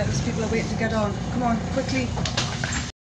on, those people are waiting to get on. Come on, quickly.